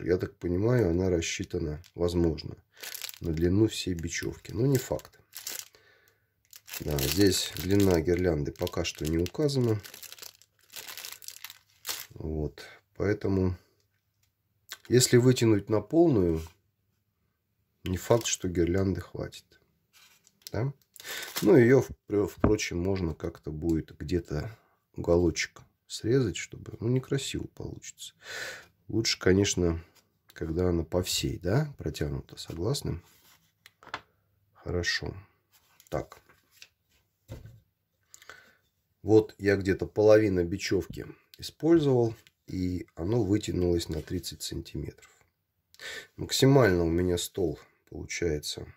Я так понимаю, она рассчитана, возможно, на длину всей бечевки. Но не факт. Да, здесь длина гирлянды пока что не указана. Вот. Поэтому, если вытянуть на полную, не факт, что гирлянды хватит. Да? Ну, ее, впрочем, можно как-то будет где-то уголочек срезать, чтобы, ну, некрасиво получится. Лучше, конечно, когда она по всей, да, протянута, согласны? Хорошо. Так. Вот я где-то половина бечевки использовал, и оно вытянулось на 30 сантиметров. Максимально у меня стол получается.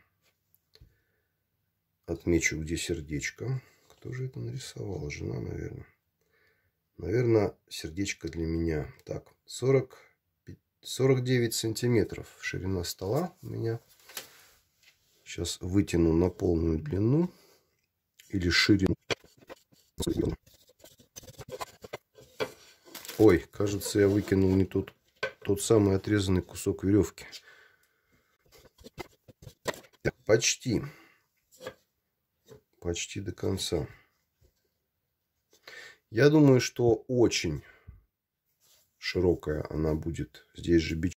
Отмечу, где сердечко. Кто же это нарисовал? Жена, наверное. Наверное, сердечко для меня. Так, 40, 49 сантиметров ширина стола у меня. Сейчас вытяну на полную длину или ширину. Ой, кажется, я выкинул не тот, тот самый отрезанный кусок веревки. Почти. Почти до конца. Я думаю, что очень широкая она будет. Здесь же бич